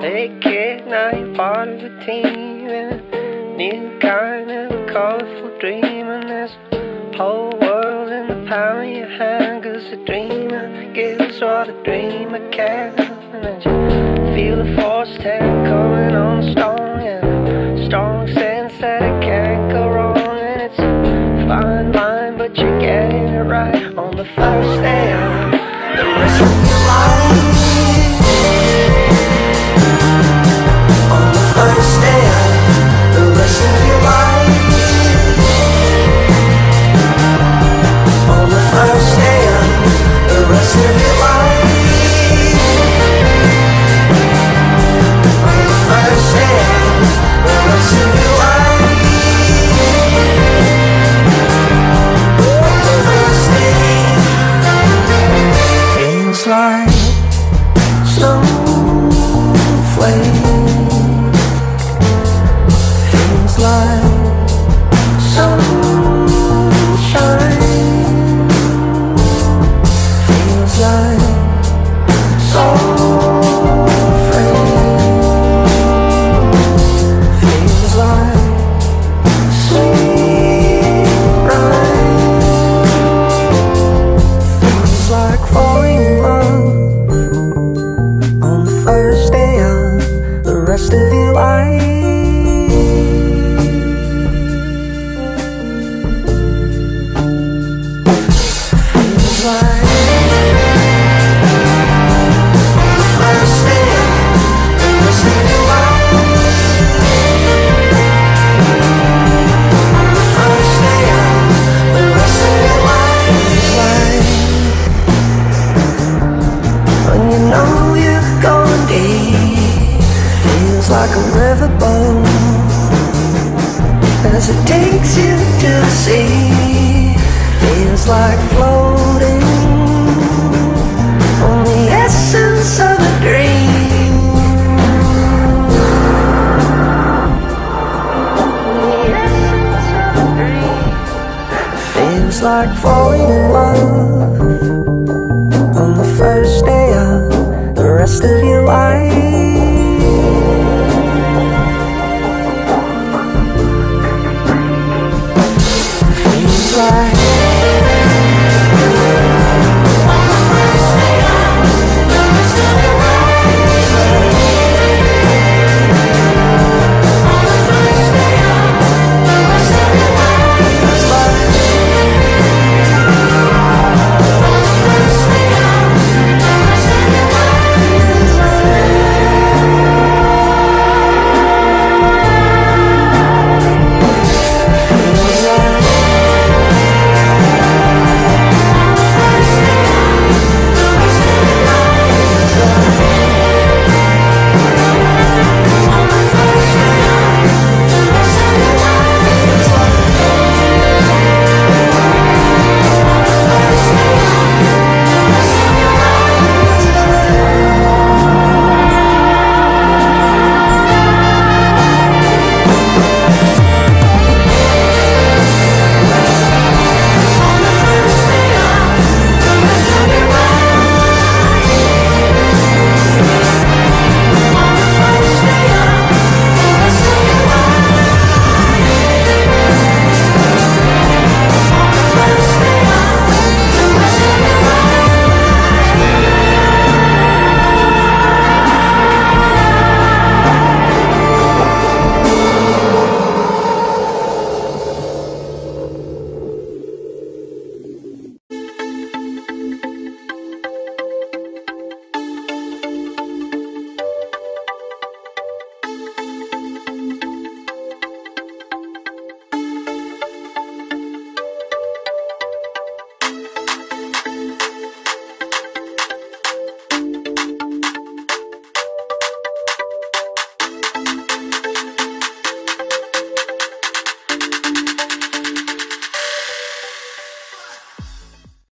Kid, now you're part of a team and a new kind of colorful dream. And there's whole world in the palm of your hand. Cause a dreamer gives what a dreamer can. And then you feel the force hand coming on strong. And a strong sense that it can't go wrong. And it's a fine line, but you're getting it right on the first day of the rest on. The first day of the rest of your like a riverboat as it takes you to the sea. Feels like floating on the essence of a dream. Feels like falling in love on the first day of the rest of your life. fly